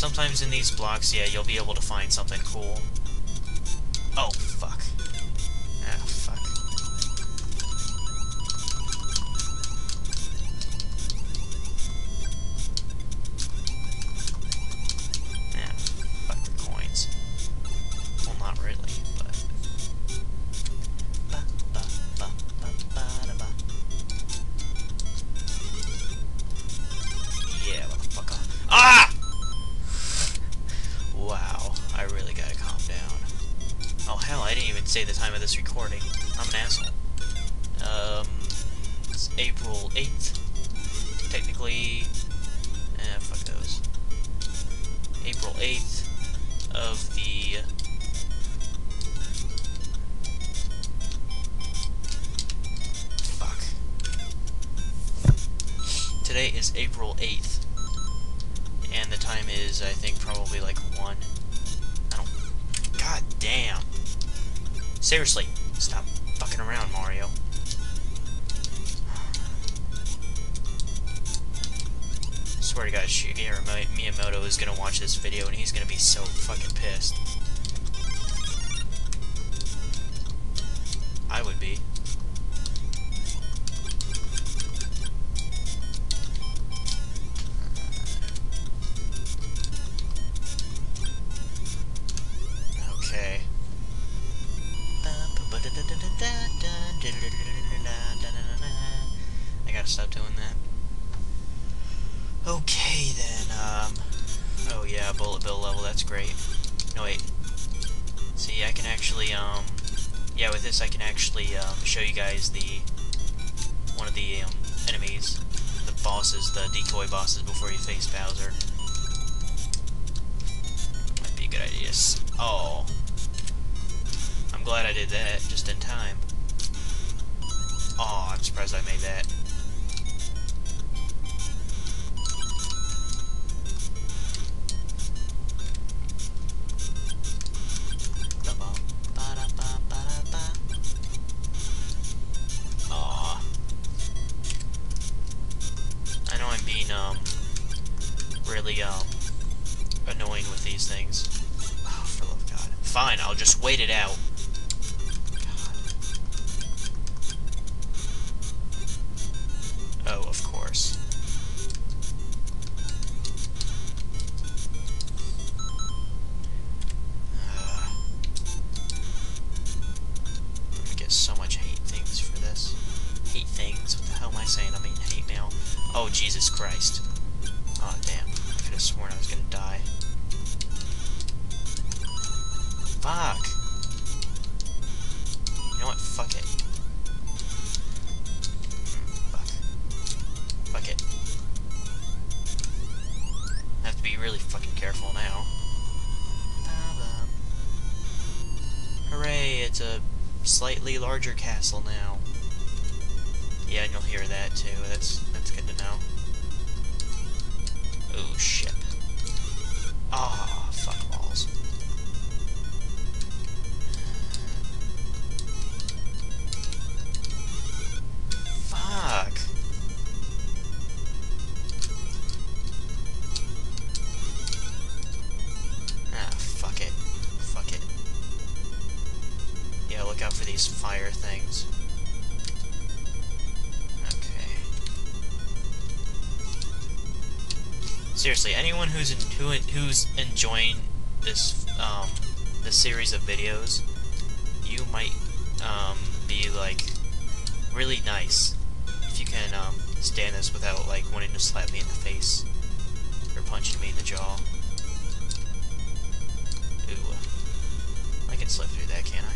sometimes in these blocks, yeah, you'll be able to find something cool. Oh, say the time of this recording. I'm an asshole. Um, it's April 8th. Technically, eh, fuck those. April 8th of the... Fuck. Today is April 8th. And the time is, I think, probably like 1. I don't... God damn. Seriously, stop fucking around, Mario. I swear to God, Shigeru Miyamoto is gonna watch this video and he's gonna be so fucking pissed. I would be. I gotta stop doing that. Okay then, um... Oh yeah, bullet bill level, that's great. No wait. See, I can actually, um... Yeah, with this I can actually, um, show you guys the... One of the, um, enemies. The bosses, the decoy bosses before you face Bowser. Might be a good idea. Oh. I'm glad I did that just in time. Oh, I'm surprised I made that. Aw. I know I'm being, um, really, um, annoying with these things. Oh. Fine, I'll just wait it out. Course. Uh, gonna get so much hate things for this. Hate things? What the hell am I saying? I mean hate mail. Oh, Jesus Christ. Oh, damn. I could have sworn I was gonna die. Fuck. You know what? Fuck it. Really fucking careful now. Hooray, it's a slightly larger castle now. Yeah, and you'll hear that too. That's that's good to know. Oh shit. Ah, oh, things. Okay. Seriously, anyone who's in, who, who's enjoying this um this series of videos, you might um be like really nice if you can um stand this without like wanting to slap me in the face or punching me in the jaw. Ooh. I can slip through that, can't I?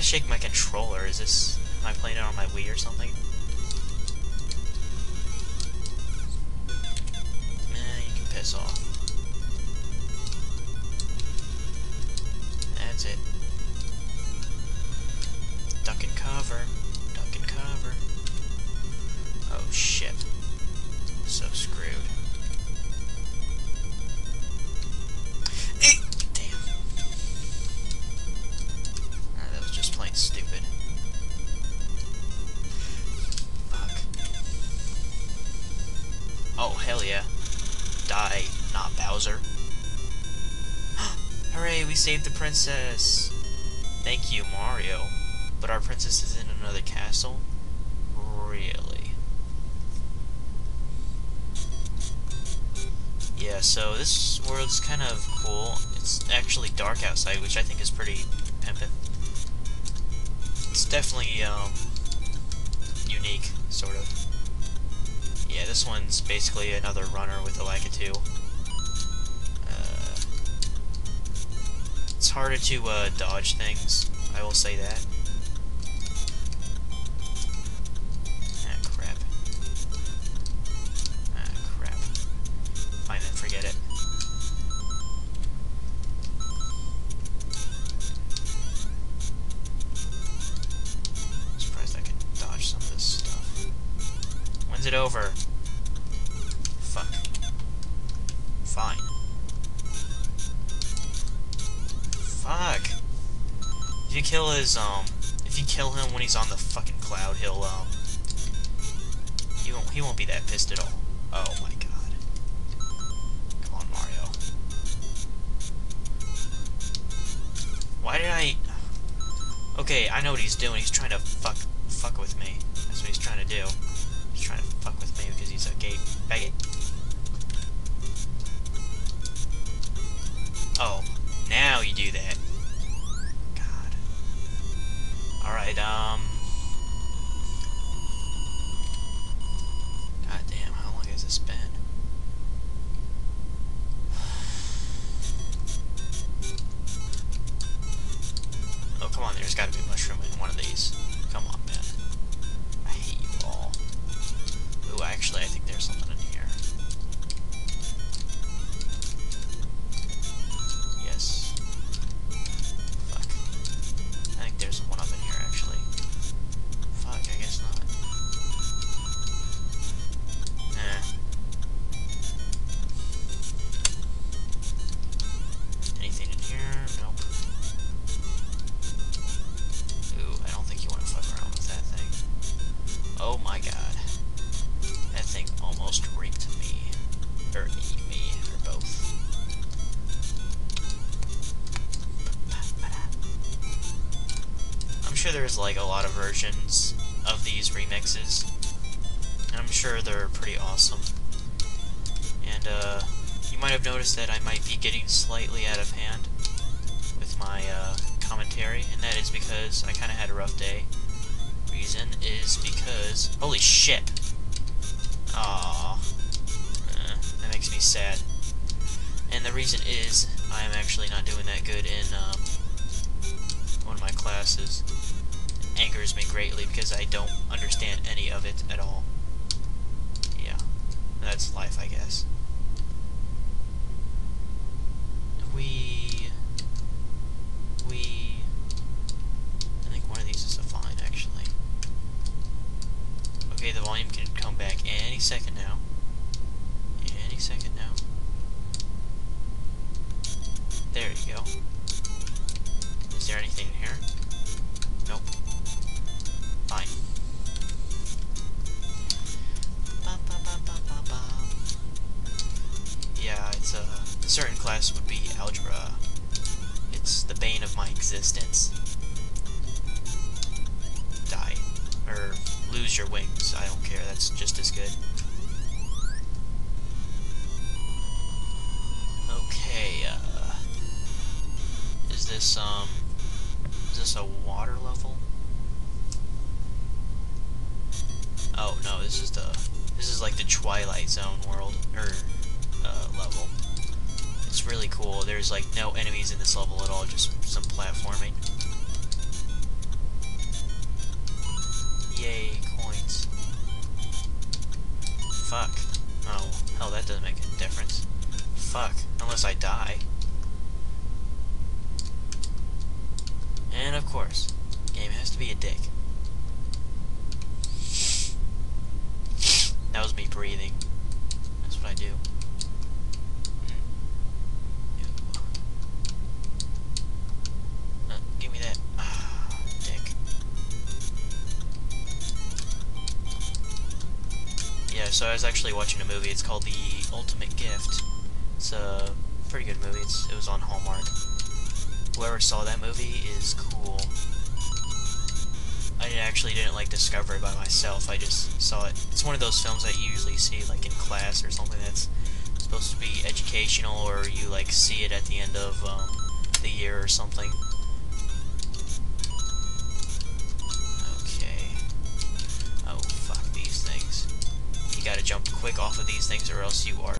I shake my controller? Is this... Am I playing it on my Wii or something? Nah, you can piss off. We saved the princess! Thank you, Mario. But our princess is in another castle? Really? Yeah, so this world's kind of cool. It's actually dark outside, which I think is pretty pimpin'. It's definitely, um, unique, sort of. Yeah, this one's basically another runner with a Lakitu. It's harder to uh, dodge things, I will say that. Ah, crap. Ah, crap. Fine then, forget it. Surprised I can dodge some of this stuff. When's it over? Kill um, if you kill him when he's on the fucking cloud, he'll, um, he won't, he won't be that pissed at all. Oh my god. Come on, Mario. Why did I... Okay, I know what he's doing. He's trying to fuck, fuck with me. That's what he's trying to do. He's trying to fuck with me because he's a gay faggot. Oh, now you do that. Come on, there's gotta be a mushroom in one of these. Come on, sure there's like a lot of versions of these remixes. And I'm sure they're pretty awesome. And uh, you might have noticed that I might be getting slightly out of hand with my uh, commentary, and that is because I kind of had a rough day. Reason is because... Holy shit! Aww. Uh, that makes me sad. And the reason is, I am actually not doing that good in um, one of my classes. Angers me greatly because I don't understand any of it at all. Yeah. That's life, I guess. We... We... I think one of these is a fine, actually. Okay, the volume can come back any second now. Any second now. There you go. Existence. Die. Or lose your wings. I don't care. That's just as good. Okay, uh... Is this, um... Is this a water level? Oh, no, this is the... This is like the Twilight Zone world, or, uh, level. It's really cool. There's, like, no enemies in this level at all, just some platforming. Yay, coins. Fuck. Oh, hell, that doesn't make a difference. Fuck. Unless I die. And of course, game has to be a dick. That was me breathing. That's what I do. So I was actually watching a movie. It's called The Ultimate Gift. It's a pretty good movie. It's, it was on Hallmark. Whoever saw that movie is cool. I actually didn't like discover it by myself. I just saw it. It's one of those films that you usually see like in class or something that's supposed to be educational, or you like see it at the end of um, the year or something. Gotta jump quick off of these things, or else you are